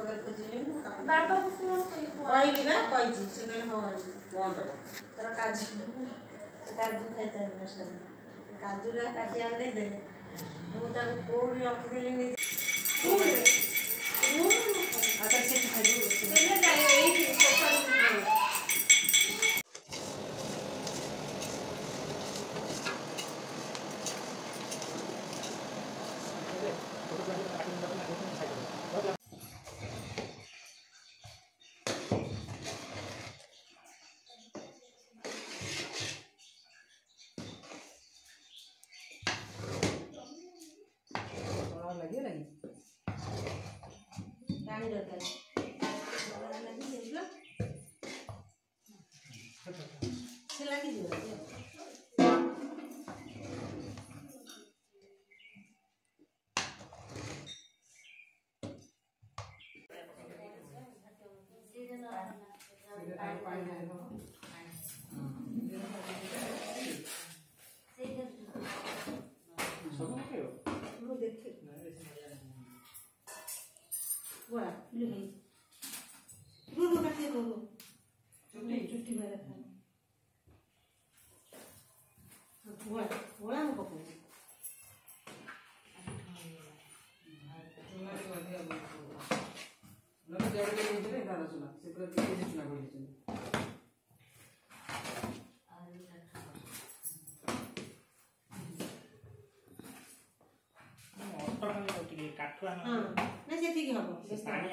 କହିବିବା କହିଛି ସେ କହିଲେ ହଁ ବନ୍ଦ ତୋର କାଜୁ କାଜୁ ଖାଇଥାନ୍ତି କାଜୁଟା କାଟି ଆମେ ଦେଲେ ମୁଁ ତାକୁ କୋଉଠି ରଖିଦେଲି পানি দরকার সেলাকি দিবা দেখি বড়া ফুলে হয়েছে গুলো কাটিয়ে করবো চুটি চুটি মেরে খাবো বড়া বড়া আমি পকাবো কাঠুয়া হ্যাঁ। ସେତିକି ହବ ପାଣି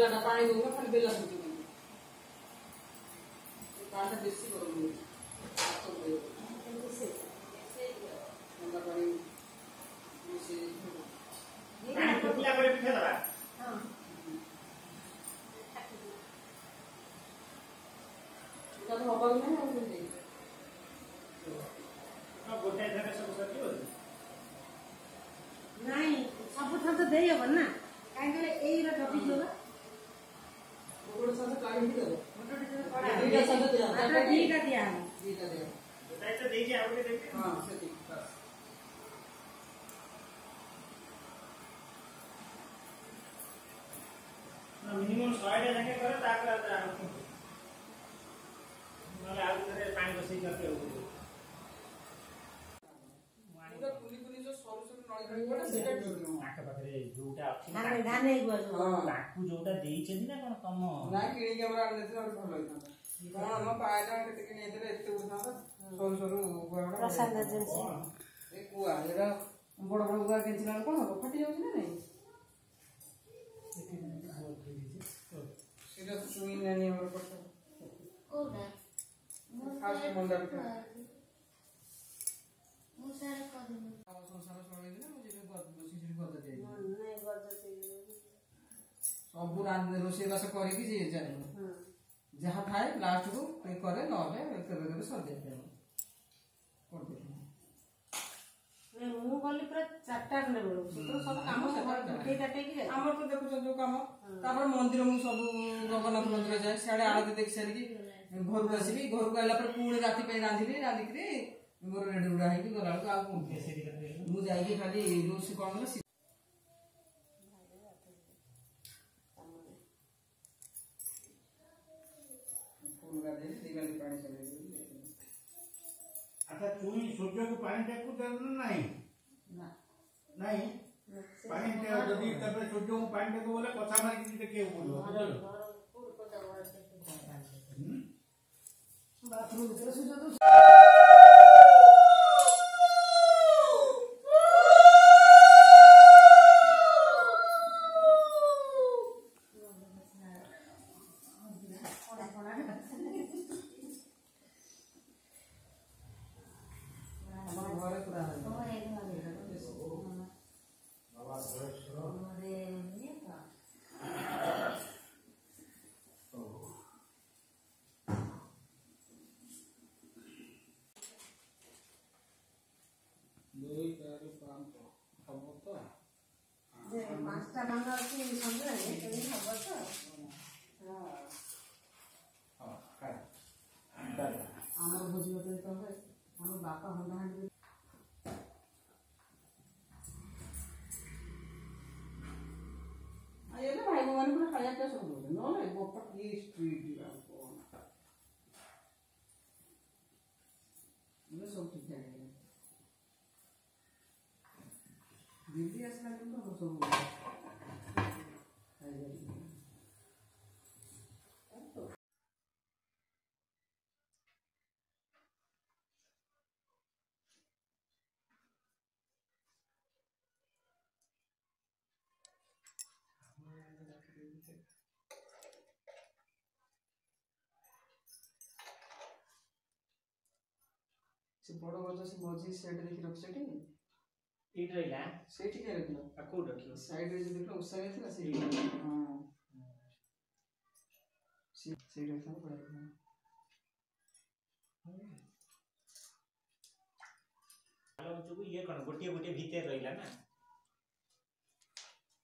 बेलाटा पानी दूंगा फिर बेला सूखी दूंगी पानी देसी करूंगी आपको दे नंबर पानी मुझे ନାଇଁ ସବୁ ଥର ତ ଦେଇ ହବ ନା କାହିଁକି ଏଇଗୁଡ଼ା ଟପିକ୍ ଯୋଉଟା মিনিমাম শহেটা যাকে করে তারপরে ନହେଲେ ଆଉ ଥରେ ପାଣି ବସେଇକି ରଖିବାକୁ ପଡ଼ିବ ପୁରା କୁଲି କୁଲି ଯୋଉ ସରୁ ସରୁ ନଳୀ ରହିବ ସେଇଟା ତାଙ୍କ ପାଖରେ ଯୋଉଟା ଅଛି ତାକୁ ଯୋଉଟା ଦେଇଛନ୍ତି ନା କଣ ତମ ନା କିଣିକି ଆମର ଆଣିଦେଇଥିଲେ ଆହୁରି ଭଲ ହେଇଥାନ୍ତା କଣ ଆମ ପାଏଲା କେତେ କିଣି ହେଇଥିଲେ ଏତେ ଉଠାନ୍ତା ସରୁ ସରୁ ପ୍ରସାଦ ଏ କୁଆ ଏରା ବଡ ବଡ କୁଆ କିଣିଥିଲା କଣ ହବ ଫାଟି ଯାଉଛି ନା ନାଇଁ ସେଟା ଚୁଇଁ ନାନି ଆମର କଥା କୋଉଟା ଫାଷ୍ଟ ମଣ୍ଡା ପିଠା ମୁଁ ସାର କରିବି ଆଉ ସଂସାର ଚଳେଇବି ନା ସବୁ ରୋଷେଇବାସ କରିକି ଯିଏ ଜାଣିବ ଯାହା ଥାଏ ଲାଷ୍ଟକୁ କରେ ନହେଲେ କେବେ କେବେ ସରିଯାଇପାରିବ କରିଦେଇଥିବ ମୁଁ ଗଲି ପୁରା ଚାରିଟା ଖଣ୍ଡେ ବେଳକୁ ସବୁ କାମ କାଟେଇ କାଟେଇକି ଆମର ତ ଦେଖୁଛନ୍ତି ଯୋଉ କାମ ତାପରେ ମନ୍ଦିର ମୁଁ ସବୁ ଜଗନ୍ନାଥ ମନ୍ଦିର ଯାଏ ସିଆଡେ ଆଳତି ଦେଖି ସାରିକି ଘରକୁ ଆସିବି ଘରକୁ ଆସିଲା ପରେ ପୁଣି ରାତି ପାଇଁ ରାନ୍ଧିବି ରାନ୍ଧିକିରି ମୋର ରେଡି ଗୁଡା ହେଇକି ଗଲାବେଳକୁ ଆଉ ମୁଁ ଯାଇକି ଖାଲି ରୋଷେଇ କଣ କଲେ আচ্ছা তুমি সূর্যকে পানি টেকু না নাই নাই পানি যদি তারপরে সূর্যকে পানি টেকু বলে কথা আমার কিছু কেউ বলবো বুঝলো বাথরুম যে পাঁচটা বাংলা কি সম্ভব তুমি সম্ভব তো আমার বুঝি ওটাই তো হয় আমার বাপা হন্ডা হাঁটবে এটা ভাই ভগবান করে হাজারটা সম্ভব নয় বাপা কি সব ঠিক জায়গায় जल्दी ऐसा लगेगा तो हो जाएगा ସେ ବଡ଼ ଗଛ ସେ ମଝି ସେଟ୍ ଦେଖି ରଖିଛ ଟି ठीक रहेगा सही ठीक है रखना अकूड रखियो साइड वाइज देखो उस साइड से ना सही हां सही सही रखना पड़ेगा हेलो तो ये कौन गोटिए गोटिए भीतर रहला ना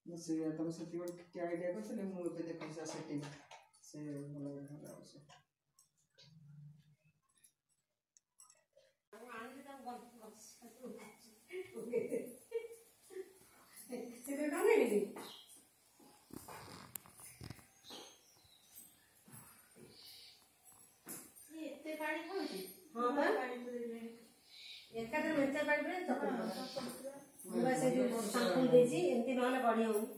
मैं से तुम सती और क्या आईडिया कर से मुंह पे देखो से सेटिंग से भलो रखा उसे वो आने का पाइपले त बस यति साङ्कुल दिएपछि यति नहोला बढी आउँ